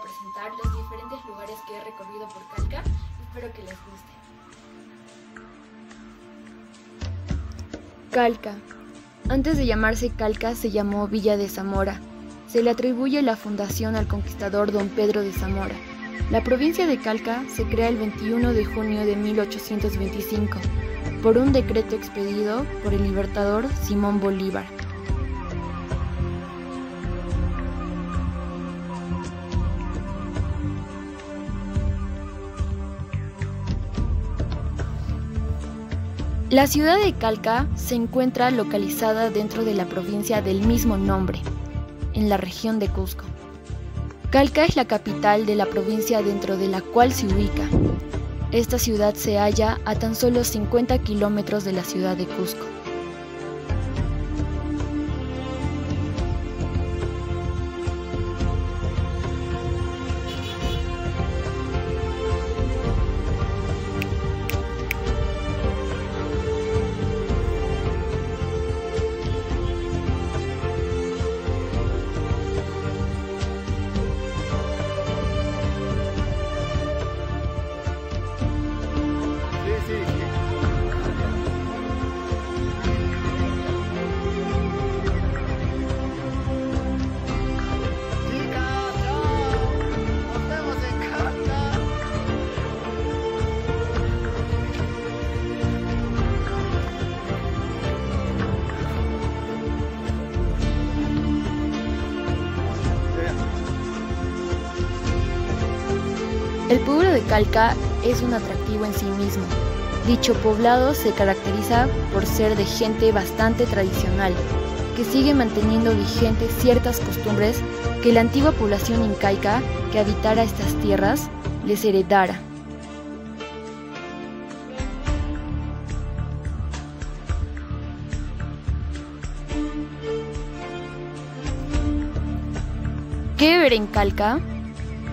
presentar los diferentes lugares que he recorrido por Calca. Espero que les guste. Calca. Antes de llamarse Calca se llamó Villa de Zamora. Se le atribuye la fundación al conquistador don Pedro de Zamora. La provincia de Calca se crea el 21 de junio de 1825 por un decreto expedido por el libertador Simón Bolívar. La ciudad de Calca se encuentra localizada dentro de la provincia del mismo nombre, en la región de Cusco. Calca es la capital de la provincia dentro de la cual se ubica. Esta ciudad se halla a tan solo 50 kilómetros de la ciudad de Cusco. Pueblo de Calca es un atractivo en sí mismo. Dicho poblado se caracteriza por ser de gente bastante tradicional, que sigue manteniendo vigentes ciertas costumbres que la antigua población incaica que habitara estas tierras les heredara. ¿Qué ver en Calca?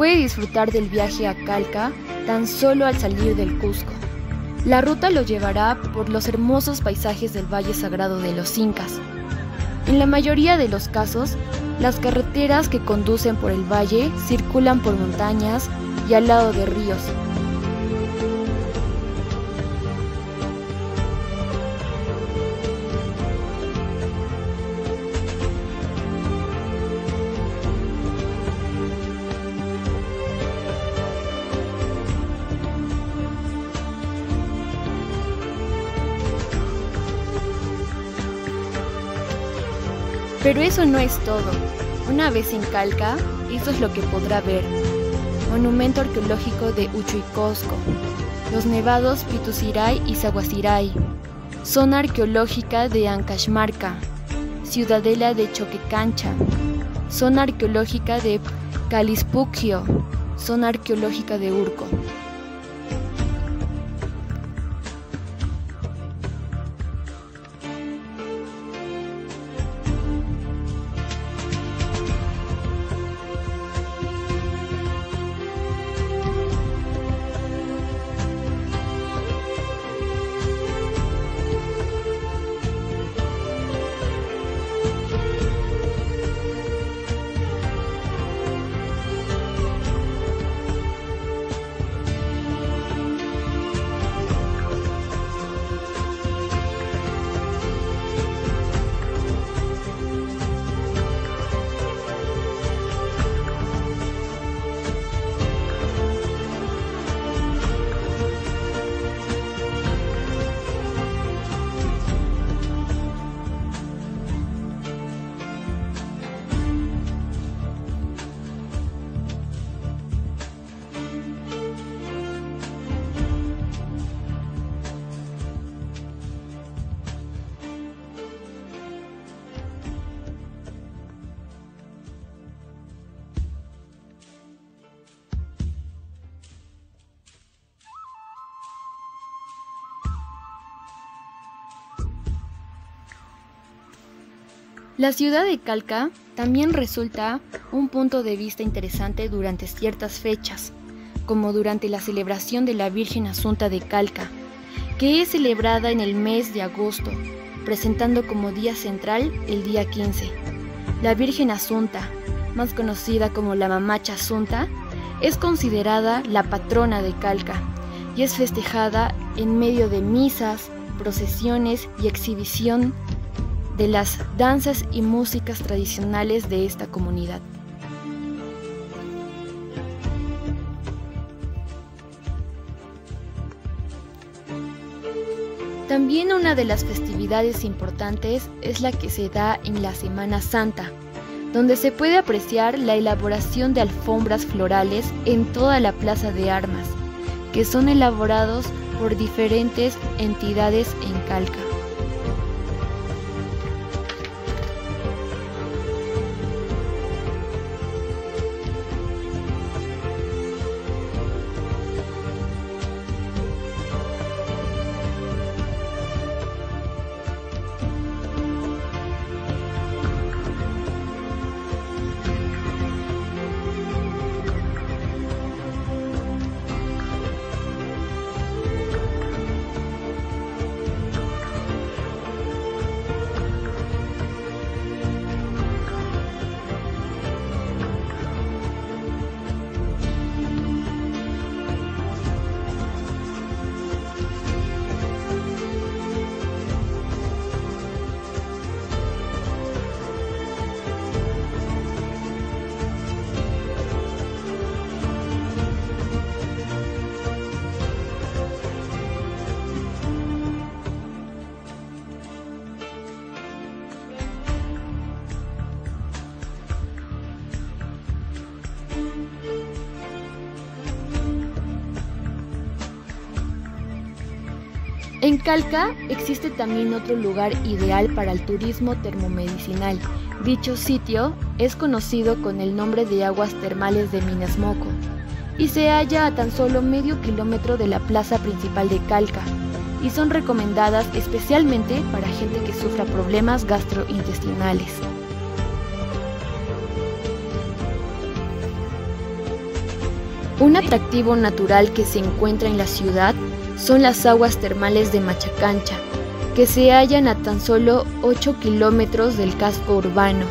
Puede disfrutar del viaje a Calca tan solo al salir del Cusco. La ruta lo llevará por los hermosos paisajes del Valle Sagrado de los Incas. En la mayoría de los casos, las carreteras que conducen por el valle circulan por montañas y al lado de ríos, Pero eso no es todo. Una vez en Calca, eso es lo que podrá ver. Monumento arqueológico de Uchuicosco, los nevados Pituciray y Zaguasiray, zona arqueológica de Ancashmarca, ciudadela de Choquecancha, zona arqueológica de Calispugio, zona arqueológica de Urco. La ciudad de Calca también resulta un punto de vista interesante durante ciertas fechas, como durante la celebración de la Virgen Asunta de Calca, que es celebrada en el mes de agosto, presentando como día central el día 15. La Virgen Asunta, más conocida como la Mamacha Asunta, es considerada la patrona de Calca y es festejada en medio de misas, procesiones y exhibición de las danzas y músicas tradicionales de esta comunidad. También una de las festividades importantes es la que se da en la Semana Santa, donde se puede apreciar la elaboración de alfombras florales en toda la Plaza de Armas, que son elaborados por diferentes entidades en Calca. En Calca existe también otro lugar ideal para el turismo termomedicinal. Dicho sitio es conocido con el nombre de Aguas Termales de Minasmoco y se halla a tan solo medio kilómetro de la plaza principal de Calca y son recomendadas especialmente para gente que sufra problemas gastrointestinales. Un atractivo natural que se encuentra en la ciudad son las aguas termales de Machacancha, que se hallan a tan solo 8 kilómetros del casco urbano.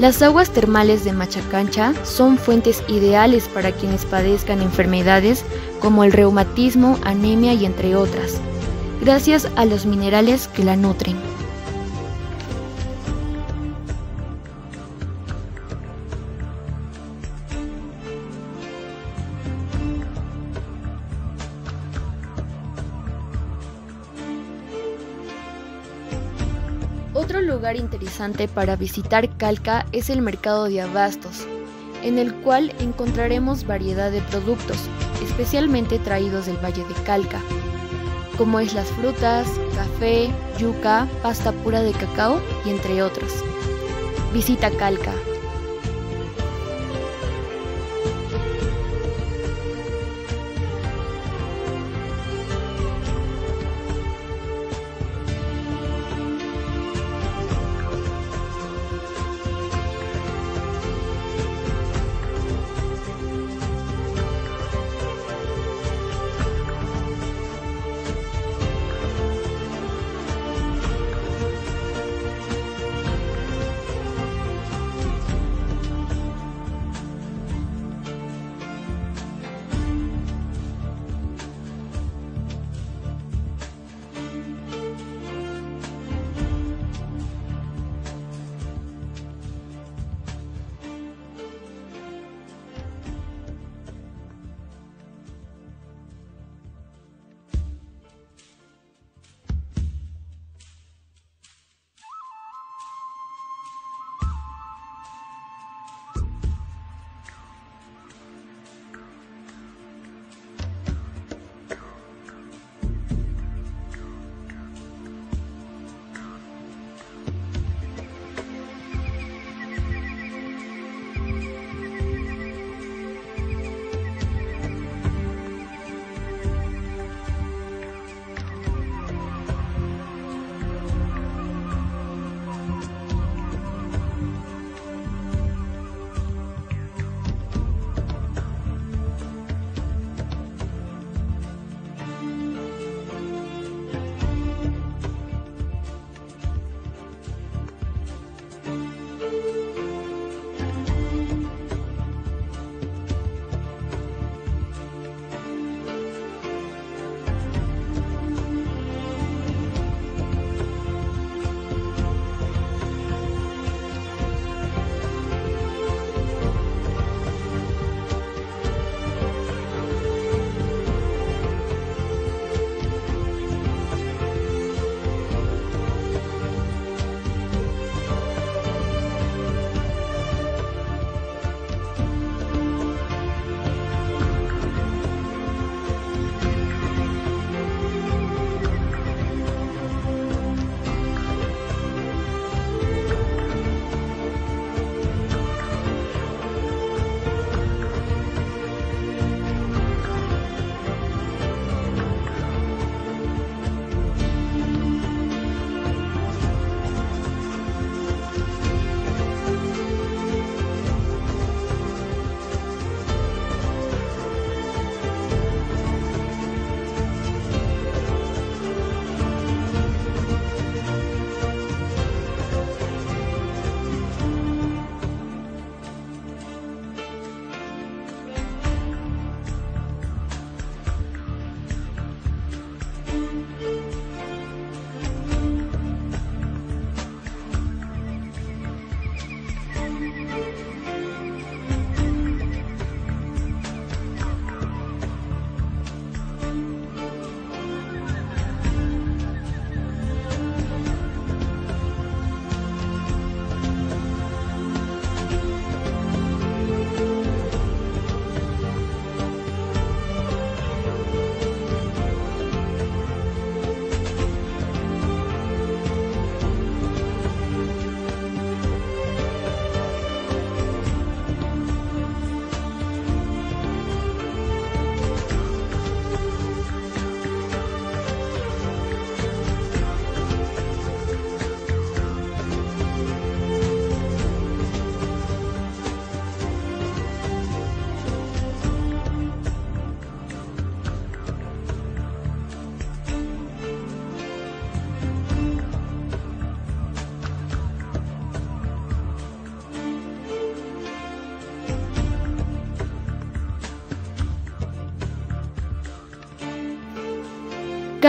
Las aguas termales de Machacancha son fuentes ideales para quienes padezcan enfermedades como el reumatismo, anemia y entre otras, gracias a los minerales que la nutren. Para visitar Calca es el mercado de abastos, en el cual encontraremos variedad de productos, especialmente traídos del Valle de Calca, como es las frutas, café, yuca, pasta pura de cacao y entre otros. Visita Calca,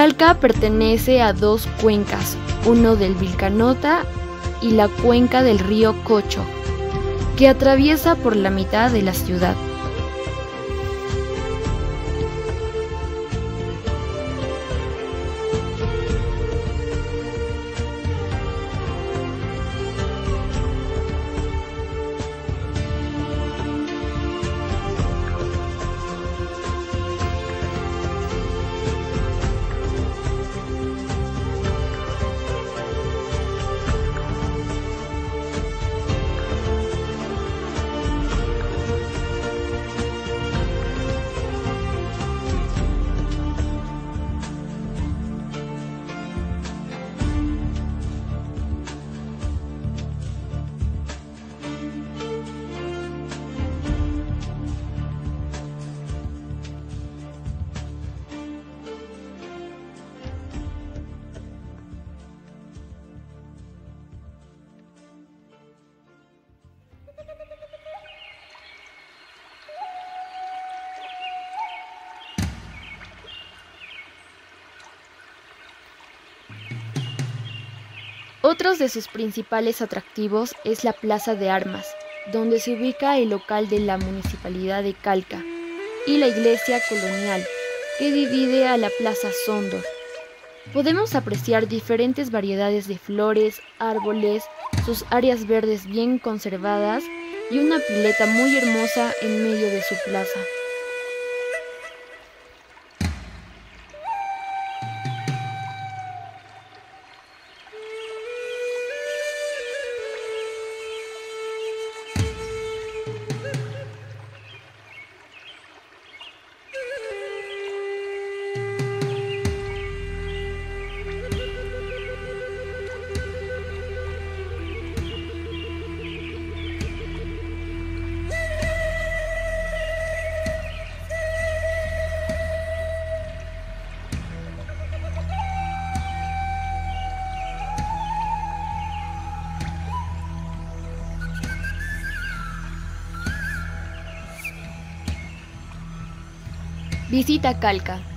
Calca pertenece a dos cuencas, uno del Vilcanota y la cuenca del río Cocho, que atraviesa por la mitad de la ciudad. Otros de sus principales atractivos es la Plaza de Armas, donde se ubica el local de la Municipalidad de Calca, y la Iglesia Colonial, que divide a la Plaza Sondor. Podemos apreciar diferentes variedades de flores, árboles, sus áreas verdes bien conservadas y una pileta muy hermosa en medio de su plaza. Visita Calca.